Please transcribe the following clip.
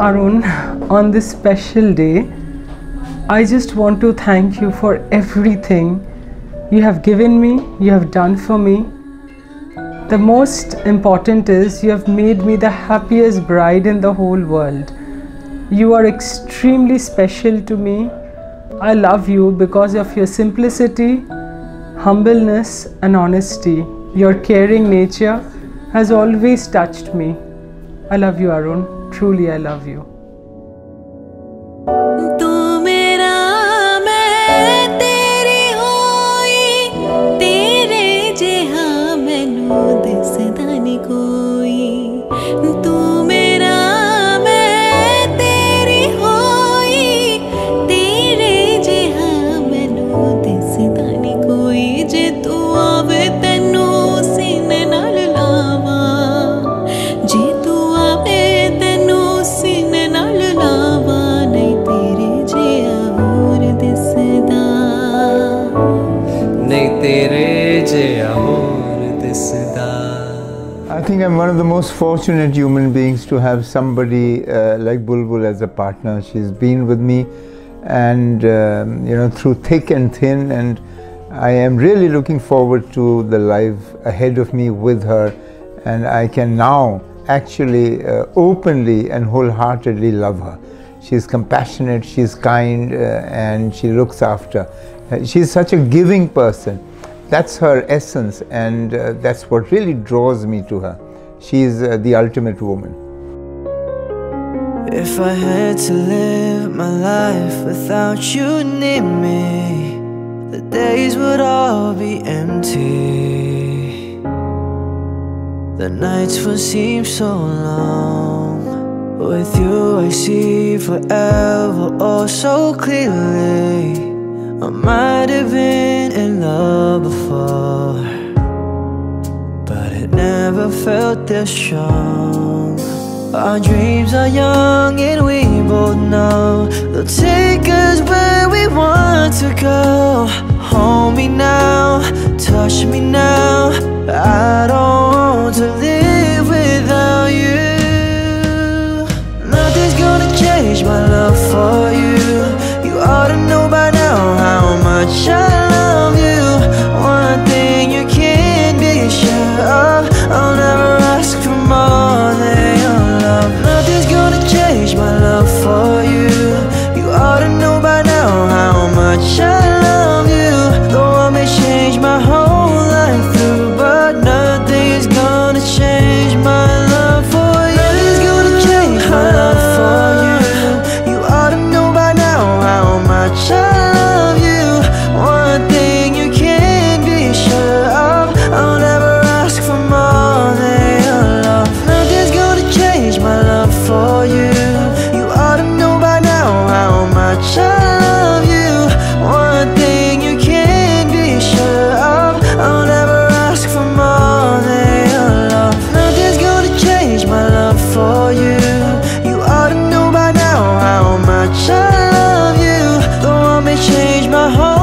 Arun, on this special day, I just want to thank you for everything you have given me, you have done for me, the most important is you have made me the happiest bride in the whole world. You are extremely special to me. I love you because of your simplicity, humbleness, and honesty. Your caring nature has always touched me. I love you, Arun. Truly, I love you. Think I'm one of the most fortunate human beings to have somebody uh, like Bulbul as a partner. She's been with me and um, you know through thick and thin and I am really looking forward to the life ahead of me with her and I can now actually uh, openly and wholeheartedly love her. She's compassionate, she's kind uh, and she looks after. Uh, she's such a giving person that's her essence and uh, that's what really draws me to her she is uh, the ultimate woman If I had to live my life without you near me, the days would all be empty. The nights would seem so long. With you, I see forever oh so clearly. I might have been in love before, but it never felt this strong. Our dreams are young and we both know they'll take us where we want to go. Hold me now, touch me now. I don't ought to